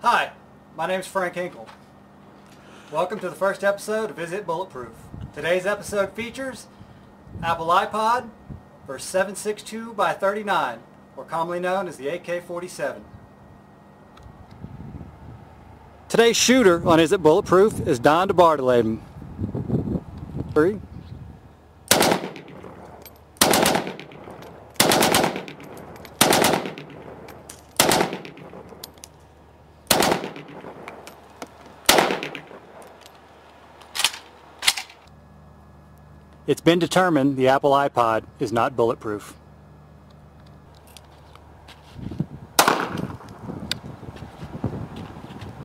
Hi, my name is Frank Hinkle. Welcome to the first episode of Is It Bulletproof? Today's episode features Apple iPod verse 762 by 39, or commonly known as the AK-47. Today's shooter on Is It Bulletproof is Don DeBartolome. Three. It's been determined the Apple iPod is not bulletproof.